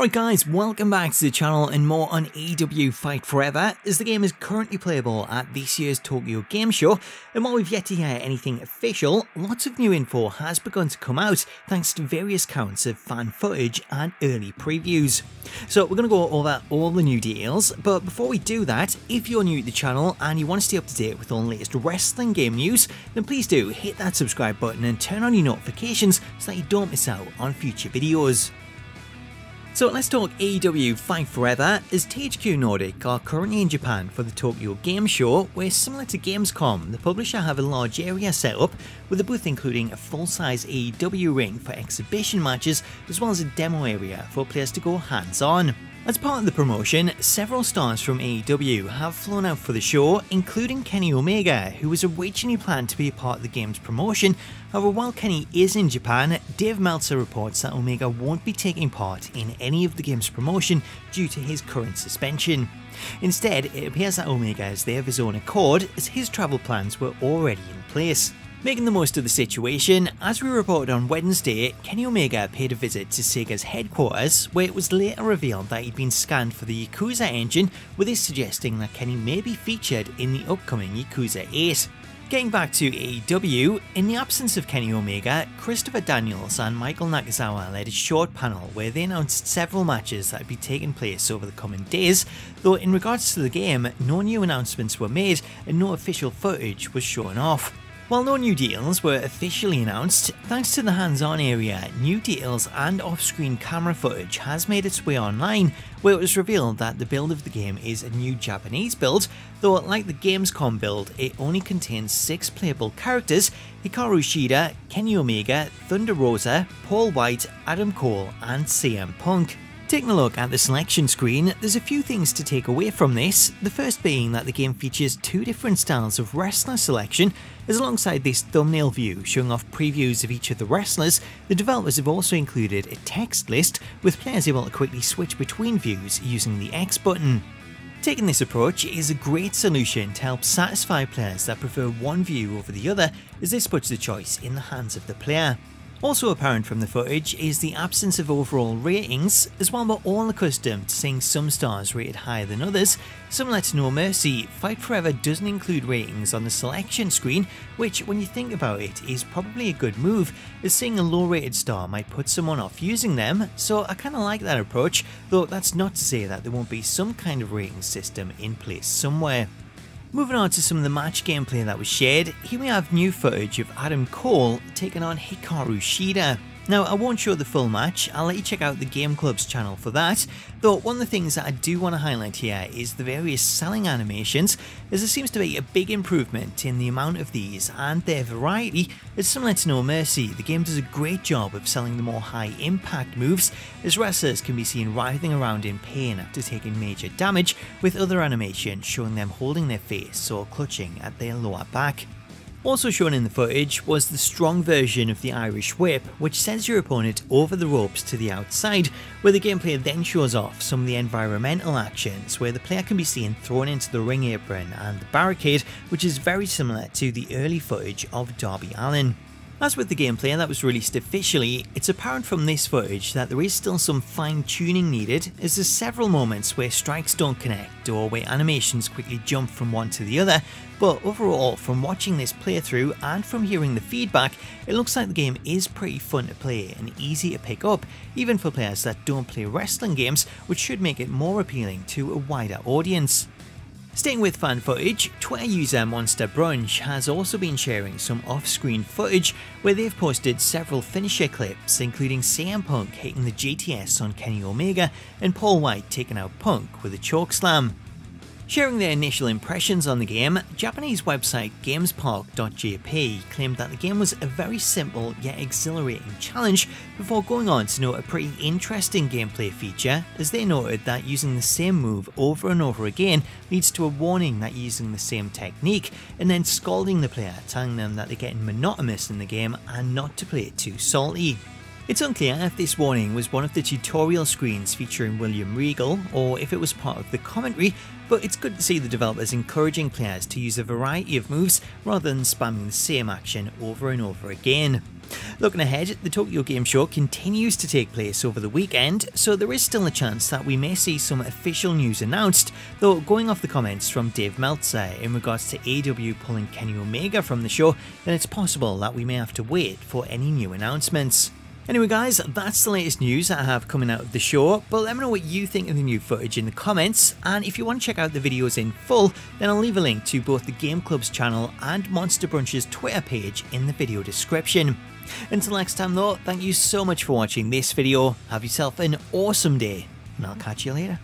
Alright guys, welcome back to the channel and more on AEW Fight Forever, as the game is currently playable at this year's Tokyo Game Show, and while we've yet to hear anything official, lots of new info has begun to come out thanks to various counts of fan footage and early previews. So we're going to go over all the new details, but before we do that, if you're new to the channel and you want to stay up to date with all the latest wrestling game news, then please do hit that subscribe button and turn on your notifications so that you don't miss out on future videos. So let's talk AEW Fight Forever, as THQ Nordic are currently in Japan for the Tokyo Game Show, where similar to Gamescom, the publisher have a large area set up, with a booth including a full-size AEW ring for exhibition matches, as well as a demo area for players to go hands-on. As part of the promotion, several stars from AEW have flown out for the show, including Kenny Omega, who was originally planned to be a part of the game's promotion. However, while Kenny is in Japan, Dave Meltzer reports that Omega won't be taking part in any of the game's promotion due to his current suspension. Instead, it appears that Omega is there of his own accord, as his travel plans were already in place. Making the most of the situation, as we reported on Wednesday, Kenny Omega paid a visit to Sega's headquarters, where it was later revealed that he'd been scanned for the Yakuza engine, with this suggesting that Kenny may be featured in the upcoming Yakuza 8. Getting back to AEW, in the absence of Kenny Omega, Christopher Daniels and Michael Nakazawa led a short panel where they announced several matches that would be taking place over the coming days, though in regards to the game, no new announcements were made and no official footage was shown off. While no new deals were officially announced, thanks to the hands-on area, new deals and off-screen camera footage has made its way online, where it was revealed that the build of the game is a new Japanese build, though like the Gamescom build, it only contains 6 playable characters, Hikaru Shida, Kenny Omega, Thunder Rosa, Paul Wight, Adam Cole and CM Punk. Taking a look at the selection screen, there's a few things to take away from this, the first being that the game features two different styles of wrestler selection, as alongside this thumbnail view showing off previews of each of the wrestlers, the developers have also included a text list with players able to quickly switch between views using the X button. Taking this approach is a great solution to help satisfy players that prefer one view over the other as this puts the choice in the hands of the player. Also apparent from the footage is the absence of overall ratings, as while we're all accustomed to seeing some stars rated higher than others, similar to No Mercy, Fight Forever doesn't include ratings on the selection screen, which when you think about it is probably a good move, as seeing a low rated star might put someone off using them, so I kinda like that approach, though that's not to say that there won't be some kind of rating system in place somewhere. Moving on to some of the match gameplay that was shared, here we have new footage of Adam Cole taking on Hikaru Shida. Now, I won't show the full match, I'll let you check out the Game Club's channel for that, though one of the things that I do want to highlight here is the various selling animations, as there seems to be a big improvement in the amount of these and their variety, as similar to No Mercy, the game does a great job of selling the more high impact moves, as wrestlers can be seen writhing around in pain after taking major damage, with other animations showing them holding their face or clutching at their lower back. Also shown in the footage was the strong version of the Irish Whip, which sends your opponent over the ropes to the outside, where the gameplay then shows off some of the environmental actions, where the player can be seen thrown into the ring apron and the barricade, which is very similar to the early footage of Darby Allin. As with the gameplay that was released officially, it's apparent from this footage that there is still some fine tuning needed as there's several moments where strikes don't connect or where animations quickly jump from one to the other, but overall from watching this playthrough and from hearing the feedback, it looks like the game is pretty fun to play and easy to pick up, even for players that don't play wrestling games, which should make it more appealing to a wider audience. Staying with fan footage, Twitter user Monster Brunch has also been sharing some off-screen footage where they've posted several finisher clips including CM Punk hitting the GTS on Kenny Omega and Paul Wight taking out Punk with a chokeslam. Sharing their initial impressions on the game, Japanese website GameSpark.jp claimed that the game was a very simple yet exhilarating challenge before going on to note a pretty interesting gameplay feature as they noted that using the same move over and over again leads to a warning that using the same technique and then scalding the player telling them that they're getting monotonous in the game and not to play it too salty. It's unclear if this warning was one of the tutorial screens featuring William Regal or if it was part of the commentary, but it's good to see the developers encouraging players to use a variety of moves rather than spamming the same action over and over again. Looking ahead, the Tokyo Game Show continues to take place over the weekend, so there is still a chance that we may see some official news announced, though going off the comments from Dave Meltzer in regards to AW pulling Kenny Omega from the show, then it's possible that we may have to wait for any new announcements. Anyway guys, that's the latest news that I have coming out of the show, but let me know what you think of the new footage in the comments, and if you want to check out the videos in full, then I'll leave a link to both the Game Club's channel and Monster Brunch's Twitter page in the video description. Until next time though, thank you so much for watching this video, have yourself an awesome day, and I'll catch you later.